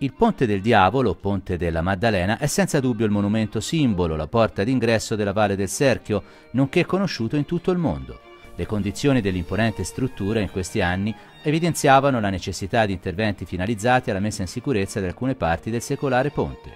Il Ponte del Diavolo, Ponte della Maddalena, è senza dubbio il monumento simbolo, la porta d'ingresso della Valle del Serchio, nonché conosciuto in tutto il mondo. Le condizioni dell'imponente struttura in questi anni evidenziavano la necessità di interventi finalizzati alla messa in sicurezza di alcune parti del secolare ponte.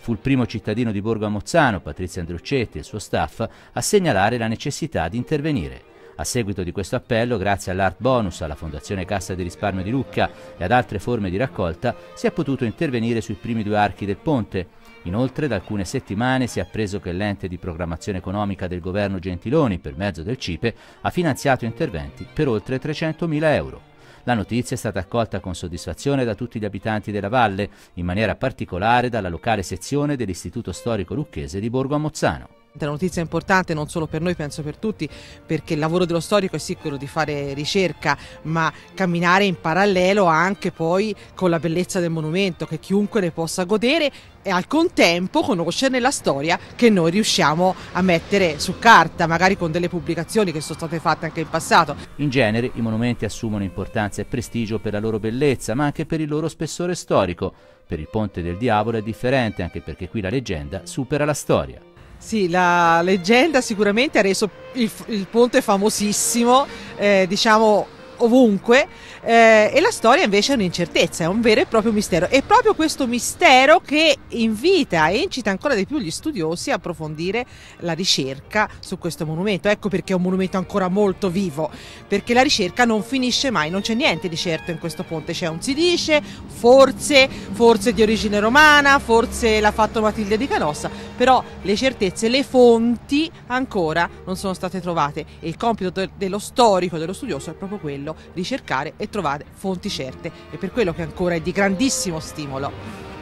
Fu il primo cittadino di Borgo a Mozzano, Patrizio Andruccetti e il suo staff, a segnalare la necessità di intervenire. A seguito di questo appello, grazie all'Art Bonus, alla Fondazione Cassa di Risparmio di Lucca e ad altre forme di raccolta, si è potuto intervenire sui primi due archi del ponte. Inoltre, da alcune settimane si è appreso che l'ente di programmazione economica del governo Gentiloni, per mezzo del CIPE, ha finanziato interventi per oltre 300.000 euro. La notizia è stata accolta con soddisfazione da tutti gli abitanti della valle, in maniera particolare dalla locale sezione dell'Istituto Storico Lucchese di Borgo a. Una notizia importante non solo per noi, penso per tutti, perché il lavoro dello storico è sì quello di fare ricerca, ma camminare in parallelo anche poi con la bellezza del monumento, che chiunque ne possa godere e al contempo conoscerne la storia che noi riusciamo a mettere su carta, magari con delle pubblicazioni che sono state fatte anche in passato. In genere i monumenti assumono importanza e prestigio per la loro bellezza, ma anche per il loro spessore storico. Per il Ponte del Diavolo è differente, anche perché qui la leggenda supera la storia. Sì, la leggenda sicuramente ha reso il, il ponte famosissimo, eh, diciamo ovunque eh, e la storia invece è un'incertezza, è un vero e proprio mistero. È proprio questo mistero che invita e incita ancora di più gli studiosi a approfondire la ricerca su questo monumento. Ecco perché è un monumento ancora molto vivo, perché la ricerca non finisce mai, non c'è niente di certo in questo ponte, c'è un si dice, forse, forse di origine romana, forse l'ha fatto Matilde di Canossa, però le certezze, le fonti ancora non sono state trovate e il compito de- dello storico, dello studioso è proprio quello, ricercare e trovare fonti certe e per quello che ancora è di grandissimo stimolo.